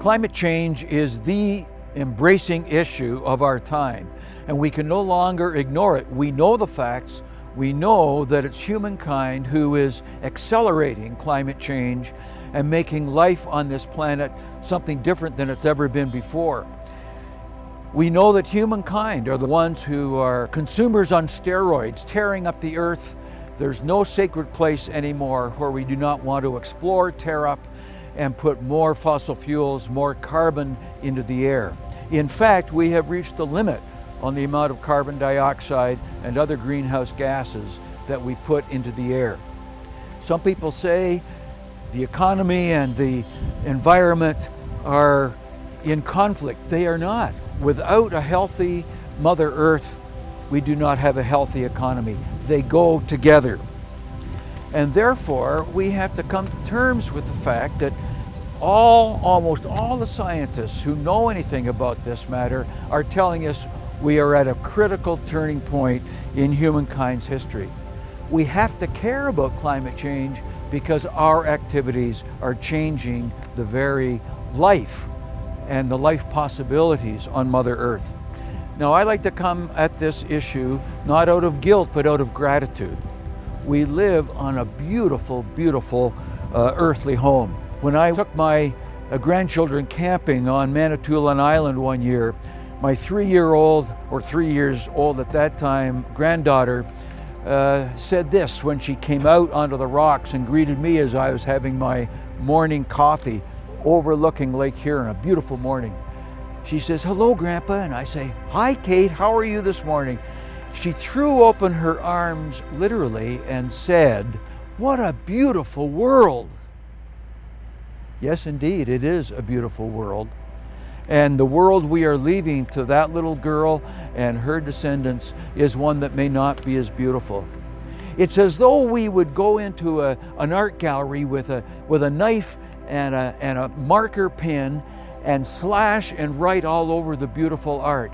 Climate change is the embracing issue of our time, and we can no longer ignore it. We know the facts. We know that it's humankind who is accelerating climate change and making life on this planet something different than it's ever been before. We know that humankind are the ones who are consumers on steroids, tearing up the earth. There's no sacred place anymore where we do not want to explore, tear up, and put more fossil fuels, more carbon into the air. In fact, we have reached the limit on the amount of carbon dioxide and other greenhouse gases that we put into the air. Some people say the economy and the environment are in conflict. They are not. Without a healthy Mother Earth, we do not have a healthy economy. They go together. And therefore, we have to come to terms with the fact that all, almost all the scientists who know anything about this matter are telling us we are at a critical turning point in humankind's history. We have to care about climate change because our activities are changing the very life and the life possibilities on Mother Earth. Now, I like to come at this issue not out of guilt, but out of gratitude. We live on a beautiful, beautiful uh, earthly home. When I took my uh, grandchildren camping on Manitoulin Island one year, my three-year-old, or three years old at that time, granddaughter uh, said this when she came out onto the rocks and greeted me as I was having my morning coffee overlooking Lake Huron, a beautiful morning. She says, hello, Grandpa. And I say, hi, Kate, how are you this morning? She threw open her arms literally and said, what a beautiful world. Yes, indeed, it is a beautiful world. And the world we are leaving to that little girl and her descendants is one that may not be as beautiful. It's as though we would go into a, an art gallery with a, with a knife and a, and a marker pen and slash and write all over the beautiful art.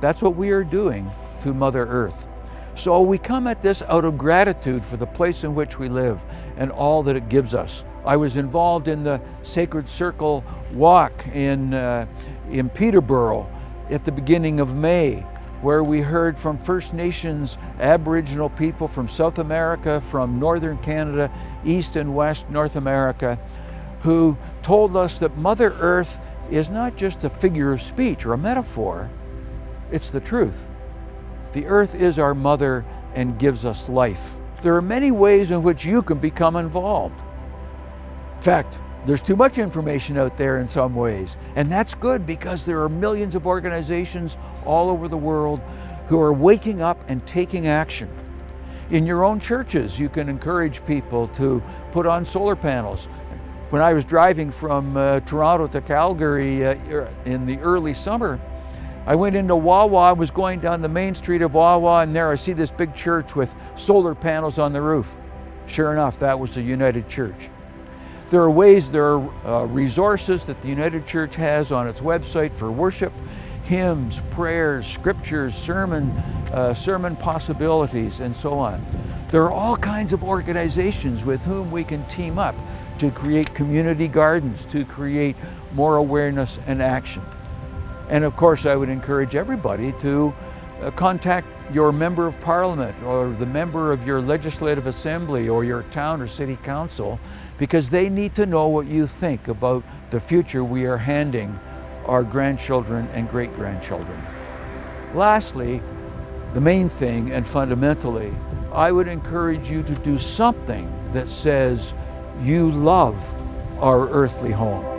That's what we are doing to Mother Earth. So we come at this out of gratitude for the place in which we live and all that it gives us. I was involved in the Sacred Circle walk in, uh, in Peterborough at the beginning of May, where we heard from First Nations Aboriginal people from South America, from Northern Canada, East and West North America, who told us that Mother Earth is not just a figure of speech or a metaphor, it's the truth. The earth is our mother and gives us life. There are many ways in which you can become involved In fact, there's too much information out there in some ways. And that's good because there are millions of organizations all over the world who are waking up and taking action. In your own churches, you can encourage people to put on solar panels. When I was driving from uh, Toronto to Calgary uh, in the early summer, I went into Wawa, I was going down the main street of Wawa, and there I see this big church with solar panels on the roof. Sure enough, that was the United Church. There are ways, there are uh, resources that the United Church has on its website for worship, hymns, prayers, scriptures, sermon, uh, sermon possibilities, and so on. There are all kinds of organizations with whom we can team up to create community gardens, to create more awareness and action. And of course, I would encourage everybody to uh, contact your member of parliament or the member of your legislative assembly or your town or city council because they need to know what you think about the future we are handing our grandchildren and great-grandchildren. Lastly, the main thing and fundamentally, I would encourage you to do something that says you love our earthly home.